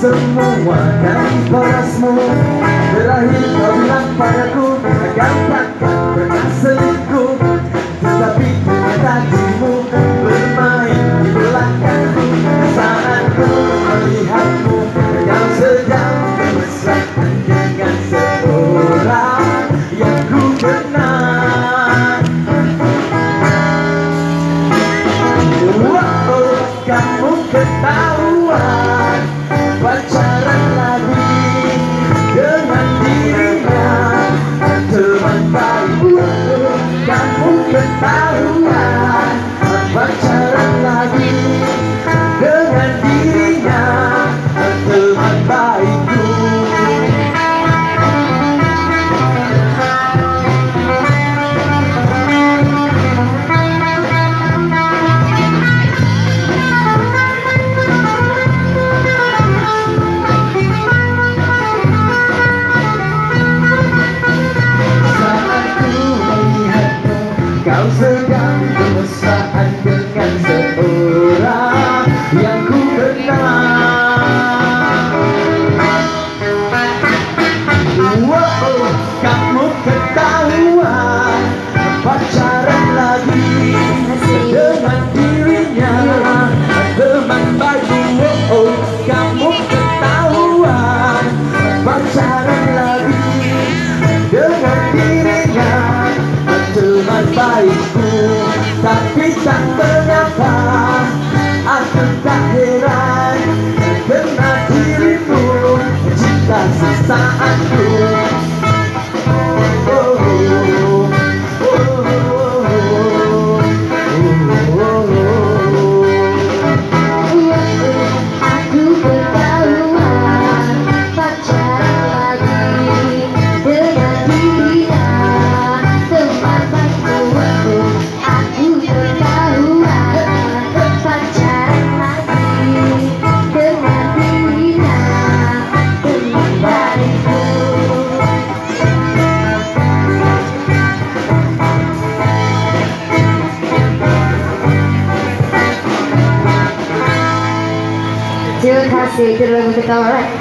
semua dari parasmu. Terakhir kau bilang padaku Agar takkan pernah selingkuh. Tetapi ternyata dirimu Bermain di belakangku. Saat ku melihatmu Kau sedang bermesra Dengan seorang yang ku kenal. Wow, kamu ketahuan kamu kamu ketahuan Pacaran lagi. Dengan dirinya Teman baik Wow, kamu ketahuan Pacaran lagi. Dengan dirinya teman baikku. Tapi tak mengapa aku tak heran. Karena dirimu cinta sisaanku Dude, has to get rid with the color.